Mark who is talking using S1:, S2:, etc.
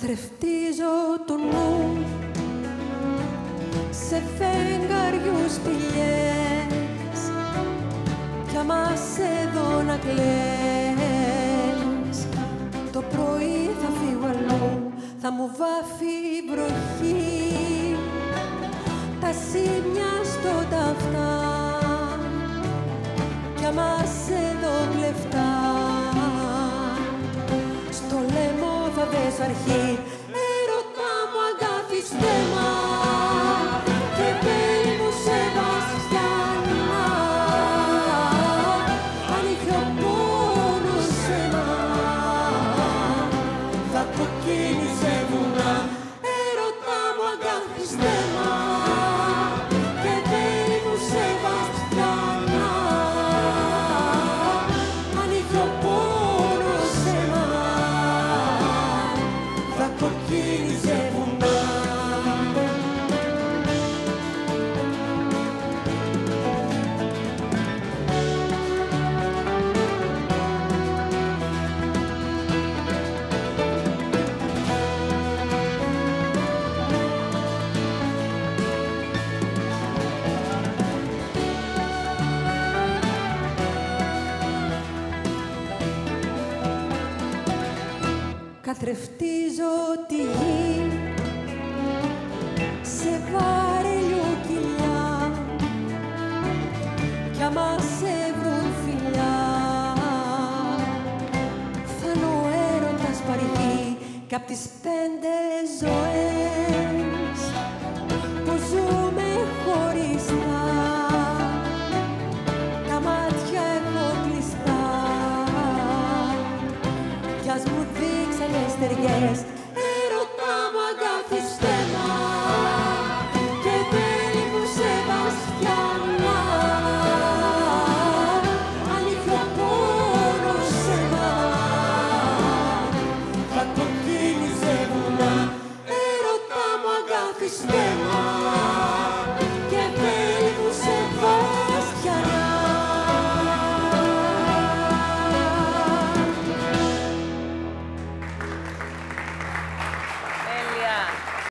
S1: Καθρεφτίζω το νου. Σε φεγγαριούς σπηλιές κι άμα σε δω να κλαις. Το πρωί θα φύγω αλλού. Θα μου βάφει η βροχή. Τα σημιά στο ταυτά. Κι άμα σε δω κλεφτά θα δες αρχή Έρωτα μου αγάπη στέμα. Και μπαίνει μου Σεβαστιανά Ανοίγει ο πόνος σε θα κοκκίνησε βουνά Έρωτα μου αγάπη στέμα κοκκίνησε βουνά Καθρεφτίζω τη γη κι άμα σε βρουν φιλιά. Θα είναι ο έρωτας παρηγή κι απ' τις πέντε ζωές